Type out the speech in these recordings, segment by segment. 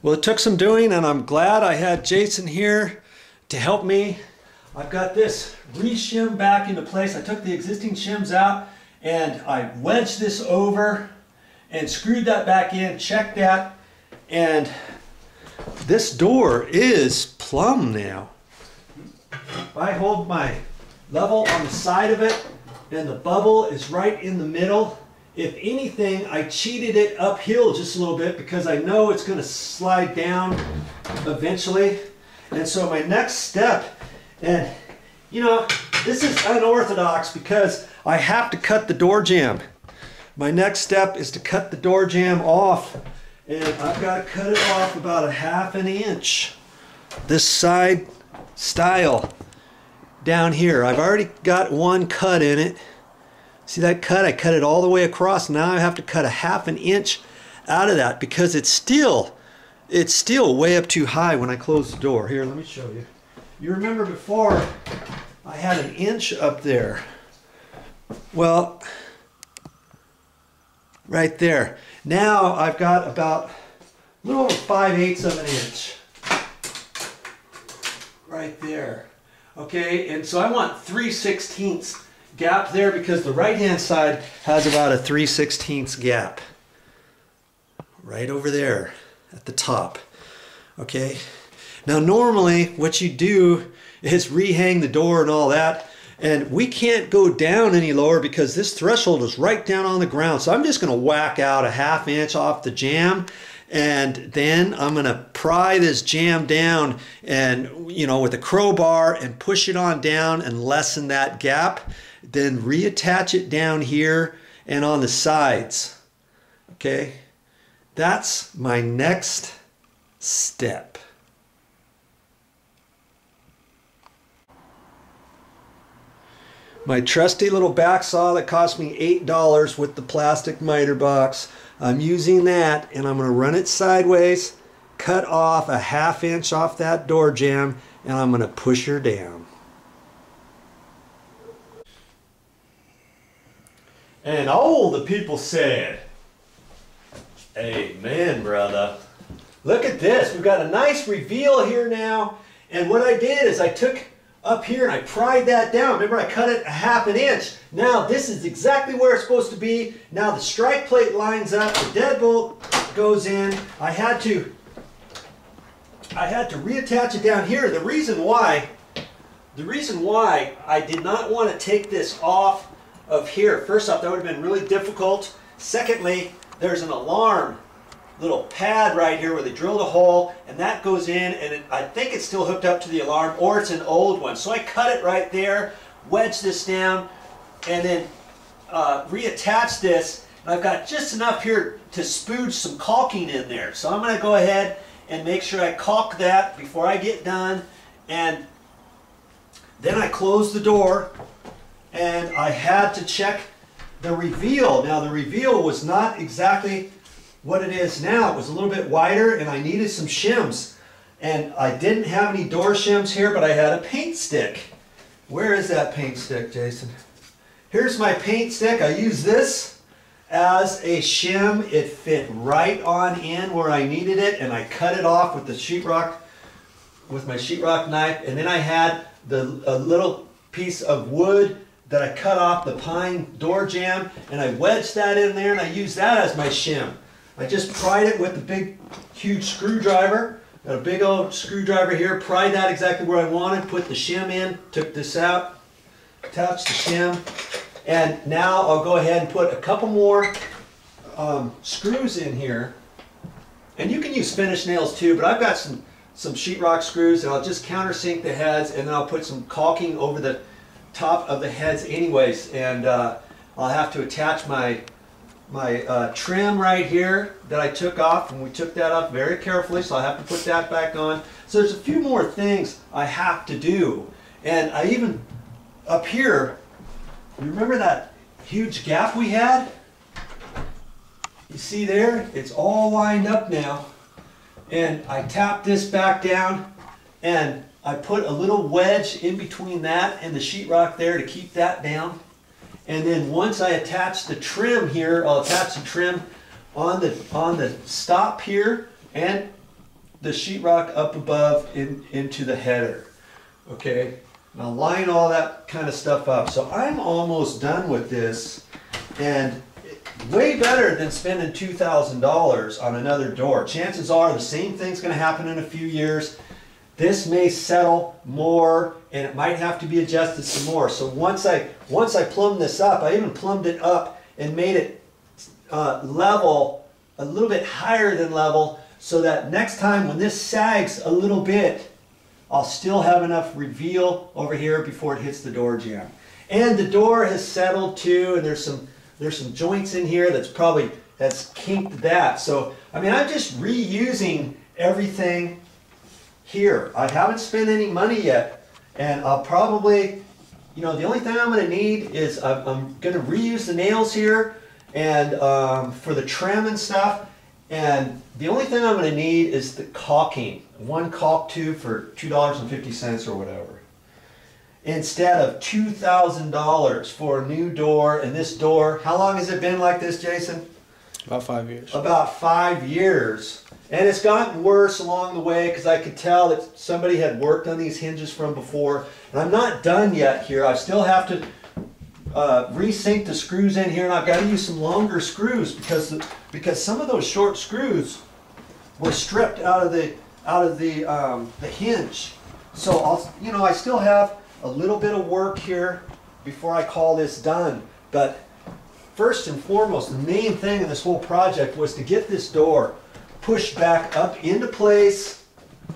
Well, it took some doing, and I'm glad I had Jason here to help me. I've got this re-shim back into place. I took the existing shims out and I wedged this over and screwed that back in, checked that, and this door is plumb now. If I hold my level on the side of it, and the bubble is right in the middle, if anything, I cheated it uphill just a little bit because I know it's going to slide down eventually. And so my next step, and you know, this is unorthodox because I have to cut the door jamb. My next step is to cut the door jamb off. And I've got to cut it off about a half an inch. This side stile down here. I've already got one cut in it. See that cut? I cut it all the way across. Now I have to cut a half an inch out of that because it's still, it's still way up too high when I close the door. Here, let me show you. You remember before I had an inch up there. Well, right there. Now I've got about a little over 5 eighths of an inch. Right there. Okay, and so I want 3 sixteenths gap there because the right hand side has about a 3 16ths gap. Right over there at the top. Okay. Now normally what you do is rehang the door and all that and we can't go down any lower because this threshold is right down on the ground. So I'm just going to whack out a half inch off the jamb and then I'm going to pry this jamb down and you know with a crowbar and push it on down and lessen that gap then reattach it down here and on the sides. Okay, that's my next step. My trusty little back saw that cost me $8 with the plastic miter box. I'm using that and I'm going to run it sideways, cut off a half inch off that door jamb, and I'm going to push her down. And all the people said, Amen, brother. Look at this. We've got a nice reveal here now. And what I did is I took up here and I pried that down. Remember, I cut it a half an inch. Now, this is exactly where it's supposed to be. Now, the strike plate lines up. The deadbolt goes in. I had to I had to reattach it down here. The reason why, the reason why I did not want to take this off of here. First off, that would have been really difficult. Secondly, there's an alarm little pad right here where they drilled a hole and that goes in and it, I think it's still hooked up to the alarm or it's an old one. So I cut it right there, wedge this down and then uh, reattach this. And I've got just enough here to spooge some caulking in there. So I'm going to go ahead and make sure I caulk that before I get done and then I close the door and I had to check the reveal. Now the reveal was not exactly what it is now. It was a little bit wider and I needed some shims. And I didn't have any door shims here, but I had a paint stick. Where is that paint stick, Jason? Here's my paint stick. I use this as a shim. It fit right on in where I needed it and I cut it off with the sheetrock, with my sheetrock knife. And then I had the a little piece of wood that I cut off the pine door jamb and I wedged that in there and I used that as my shim. I just pried it with a big, huge screwdriver. Got a big old screwdriver here, pried that exactly where I wanted, put the shim in, took this out, attached the shim, and now I'll go ahead and put a couple more um, screws in here. And you can use finish nails too, but I've got some, some sheetrock screws and I'll just countersink the heads and then I'll put some caulking over the top of the heads anyways. And uh, I'll have to attach my my uh, trim right here that I took off and we took that off very carefully so I have to put that back on. So there's a few more things I have to do and I even up here you remember that huge gap we had? You see there? It's all lined up now and I tap this back down and I put a little wedge in between that and the sheetrock there to keep that down. And then once I attach the trim here, I'll attach the trim on the, on the stop here and the sheetrock up above in, into the header. Okay, now line all that kind of stuff up. So I'm almost done with this and way better than spending $2,000 on another door. Chances are the same thing's gonna happen in a few years. This may settle more and it might have to be adjusted some more. So once I, once I plumb this up, I even plumbed it up and made it uh, level, a little bit higher than level, so that next time when this sags a little bit, I'll still have enough reveal over here before it hits the door jamb. And the door has settled too, and there's some there's some joints in here that's probably that's kinked that. So I mean, I'm just reusing everything here. I haven't spent any money yet, and I'll probably, you know, the only thing I'm going to need is I'm, I'm going to reuse the nails here and um, for the trim and stuff. And the only thing I'm going to need is the caulking. One caulk tube for $2.50 or whatever. Instead of $2,000 for a new door. And this door, how long has it been like this, Jason? About five years. About five years. And it's gotten worse along the way because I could tell that somebody had worked on these hinges from before. And I'm not done yet here. I still have to uh, resink the screws in here and I've got to use some longer screws because the, because some of those short screws were stripped out of the out of the um, the hinge so I'll you know I still have a little bit of work here before I call this done but first and foremost the main thing in this whole project was to get this door pushed back up into place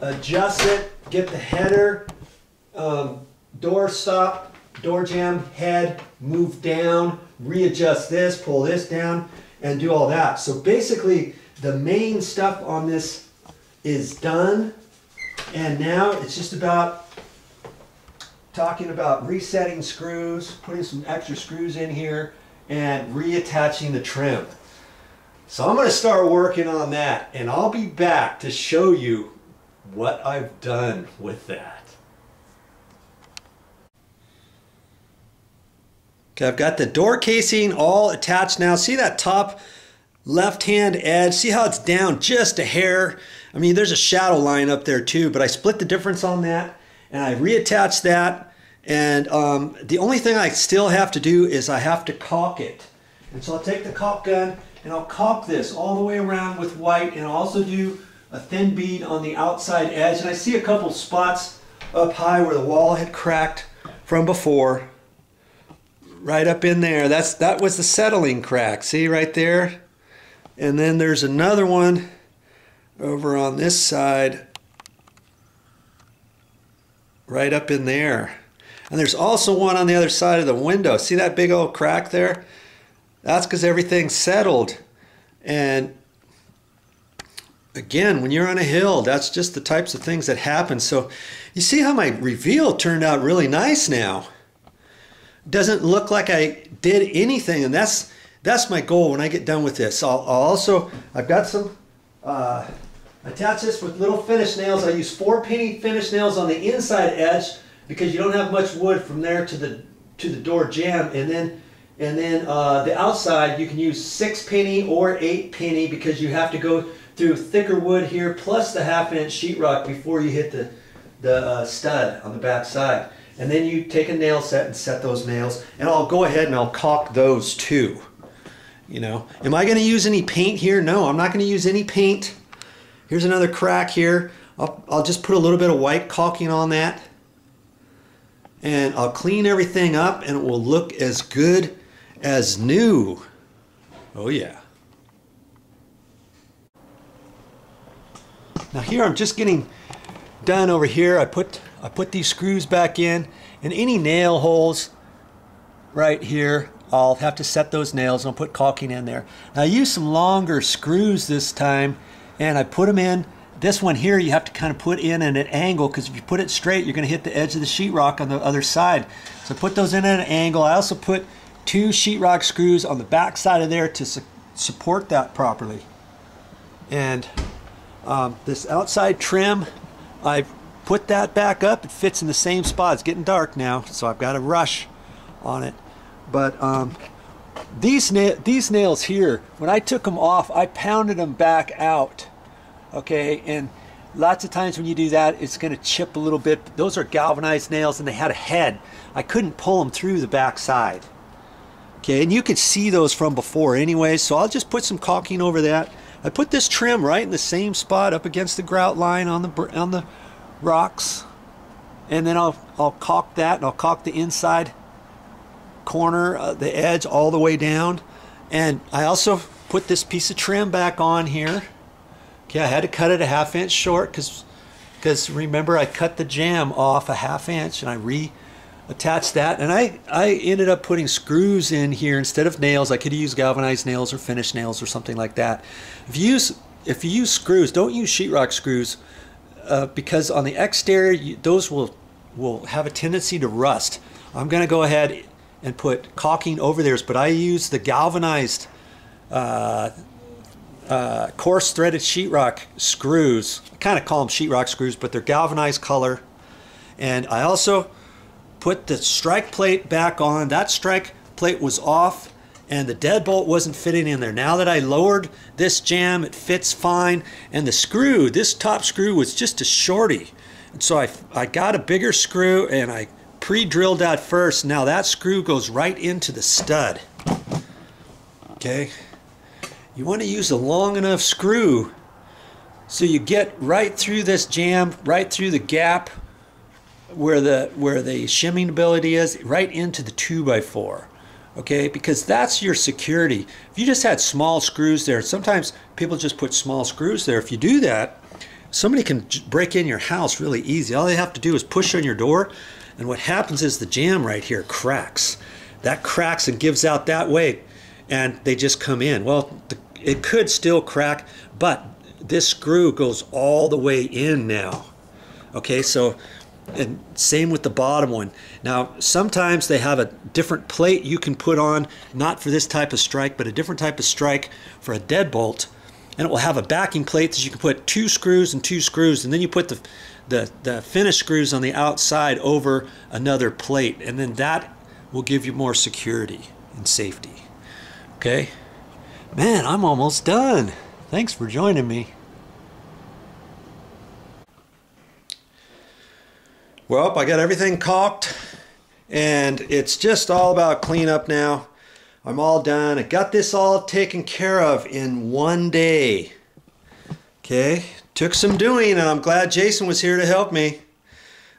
adjust it get the header um, door stop door jamb, head, move down, readjust this, pull this down, and do all that. So basically, the main stuff on this is done. And now it's just about talking about resetting screws, putting some extra screws in here, and reattaching the trim. So I'm going to start working on that, and I'll be back to show you what I've done with that. Okay, I've got the door casing all attached now. See that top left-hand edge? See how it's down just a hair? I mean, there's a shadow line up there too, but I split the difference on that and I reattached that. And um, the only thing I still have to do is I have to caulk it. And so I'll take the caulk gun and I'll caulk this all the way around with white and I'll also do a thin bead on the outside edge. And I see a couple spots up high where the wall had cracked from before right up in there. That's that was the settling crack. See right there? And then there's another one over on this side right up in there. And there's also one on the other side of the window. See that big old crack there? That's because everything's settled. And again, when you're on a hill, that's just the types of things that happen. So you see how my reveal turned out really nice now doesn't look like I did anything, and that's that's my goal when I get done with this. I'll, I'll also I've got some uh, attach this with little finish nails. I use four penny finish nails on the inside edge because you don't have much wood from there to the to the door jamb, and then and then uh, the outside you can use six penny or eight penny because you have to go through thicker wood here plus the half inch sheetrock before you hit the the uh, stud on the back side. And then you take a nail set and set those nails. And I'll go ahead and I'll caulk those too. You know, am I going to use any paint here? No, I'm not going to use any paint. Here's another crack here. I'll, I'll just put a little bit of white caulking on that. And I'll clean everything up and it will look as good as new. Oh yeah. Now here I'm just getting done over here. I put I put these screws back in and any nail holes right here I'll have to set those nails and I'll put caulking in there. Now I used some longer screws this time and I put them in. This one here you have to kind of put in at an angle because if you put it straight you're going to hit the edge of the sheetrock on the other side. So I put those in at an angle. I also put two sheetrock screws on the back side of there to su support that properly. And um, this outside trim I've put that back up. It fits in the same spot. It's getting dark now, so I've got a rush on it. But um, these, na these nails here, when I took them off, I pounded them back out. Okay, and lots of times when you do that, it's going to chip a little bit. Those are galvanized nails and they had a head. I couldn't pull them through the back side. Okay, and you could see those from before anyway, so I'll just put some caulking over that. I put this trim right in the same spot up against the grout line on the on the rocks. And then I'll, I'll caulk that and I'll caulk the inside corner, uh, the edge all the way down. And I also put this piece of trim back on here. Okay, I had to cut it a half inch short because because remember I cut the jamb off a half inch and I reattached that and I, I ended up putting screws in here instead of nails. I could use galvanized nails or finished nails or something like that. If you use if you use screws, don't use sheetrock screws uh, because on the exterior you, those will will have a tendency to rust. I'm going to go ahead and put caulking over theirs, but I use the galvanized uh, uh, coarse threaded sheetrock screws. I kind of call them sheetrock screws, but they're galvanized color. And I also put the strike plate back on. That strike plate was off and the deadbolt wasn't fitting in there. Now that I lowered this jamb, it fits fine. And the screw, this top screw was just a shorty. And so I, I got a bigger screw and I pre-drilled that first. Now that screw goes right into the stud. Okay. You want to use a long enough screw so you get right through this jamb, right through the gap where the where the shimming ability is, right into the 2 by 4 okay? Because that's your security. If you just had small screws there sometimes people just put small screws there. If you do that somebody can break in your house really easy. All they have to do is push on your door and what happens is the jamb right here cracks. That cracks and gives out that way and they just come in. Well the, it could still crack but this screw goes all the way in now okay? So and same with the bottom one. Now, sometimes they have a different plate you can put on, not for this type of strike, but a different type of strike for a deadbolt. And it will have a backing plate that you can put two screws and two screws, and then you put the, the, the finished screws on the outside over another plate, and then that will give you more security and safety. Okay? Man, I'm almost done. Thanks for joining me. Well, I got everything caulked and it's just all about cleanup now. I'm all done. I got this all taken care of in one day. Okay, took some doing and I'm glad Jason was here to help me.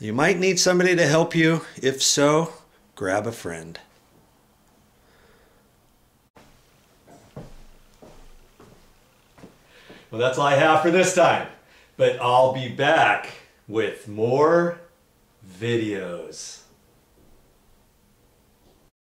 You might need somebody to help you. If so, grab a friend. Well, that's all I have for this time. But I'll be back with more videos.